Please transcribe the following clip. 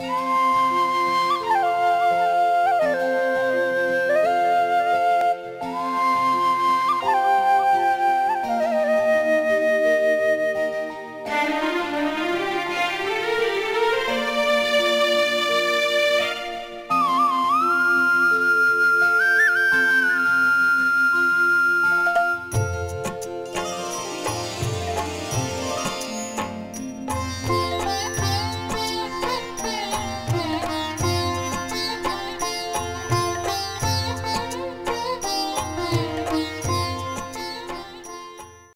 Bye.